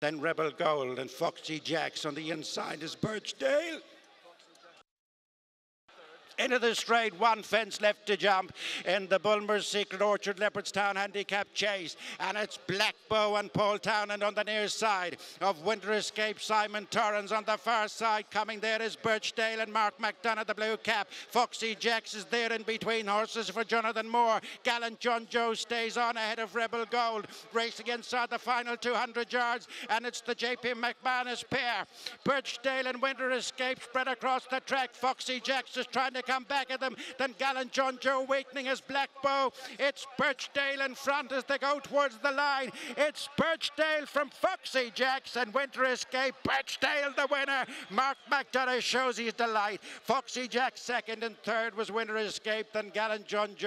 Then Rebel Gold and Foxy Jacks on the inside is Birchdale. Into the straight, one fence left to jump in the Bulmer's Secret Orchard Leopardstown Handicap Chase. And it's Black Bow and Paul Townend on the near side of Winter Escape. Simon Torrens on the far side. Coming there is Birchdale and Mark McDonagh, the blue cap. Foxy Jacks is there in between horses for Jonathan Moore. Gallant John Joe stays on ahead of Rebel Gold. Racing inside the final 200 yards. And it's the JP McManus pair. Birchdale and Winter Escape spread across the track. Foxy Jacks is trying to come back at them. Then Gallant John Joe awakening as Black Bow. It's Birchdale in front as they go towards the line. It's Birchdale from Foxy Jacks and Winter Escape. Birchdale the winner. Mark McDonagh shows his delight. Foxy Jack second and third was Winter Escape. Then Gallant John Joe.